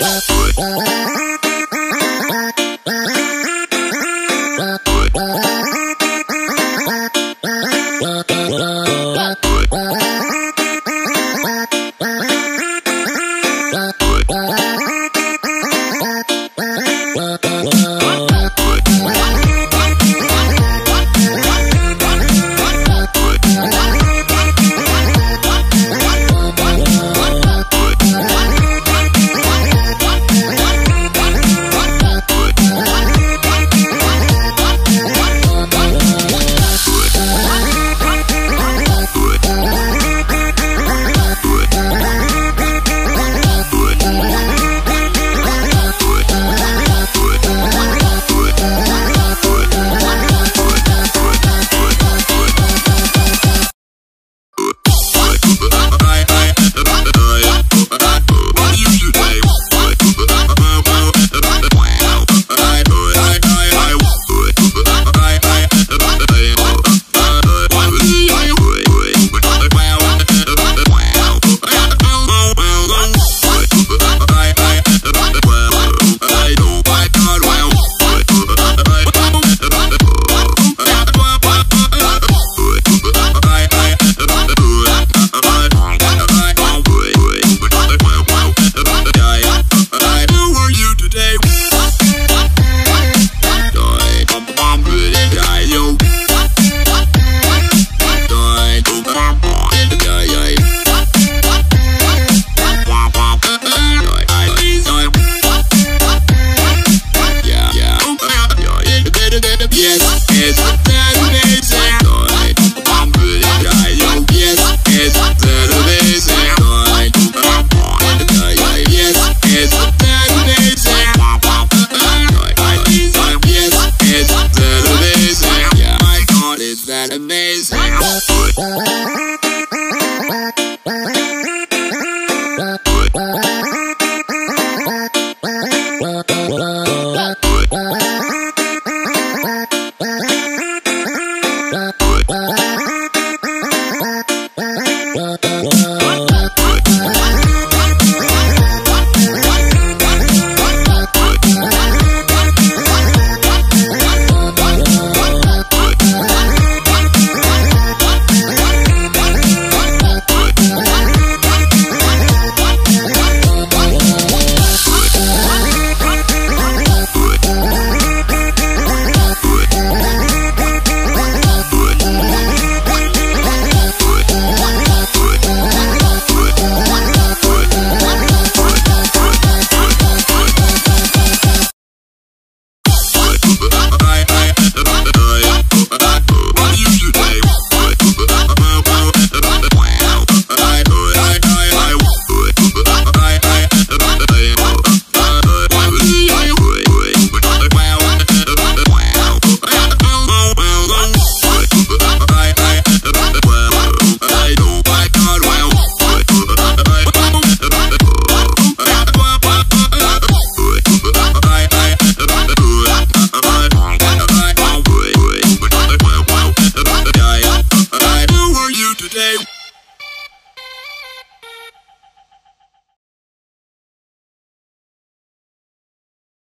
Música on the.